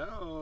Hello.